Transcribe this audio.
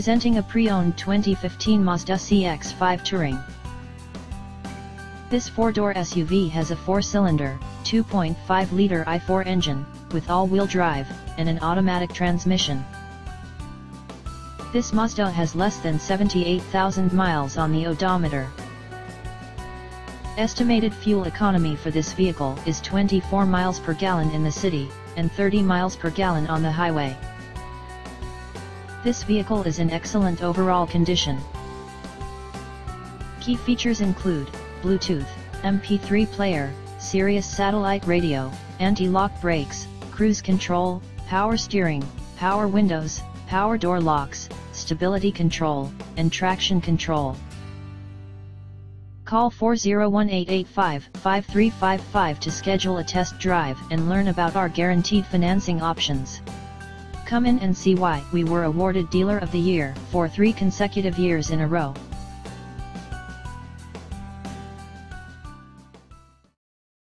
Presenting a pre-owned 2015 Mazda CX-5 Touring. This four-door SUV has a four-cylinder, 2.5-liter i4 engine, with all-wheel drive, and an automatic transmission. This Mazda has less than 78,000 miles on the odometer. Estimated fuel economy for this vehicle is 24 miles per gallon in the city, and 30 miles per gallon on the highway. This vehicle is in excellent overall condition. Key features include, Bluetooth, MP3 player, Sirius satellite radio, anti-lock brakes, cruise control, power steering, power windows, power door locks, stability control, and traction control. Call 401-885-5355 to schedule a test drive and learn about our guaranteed financing options. Come in and see why we were awarded Dealer of the Year for three consecutive years in a row.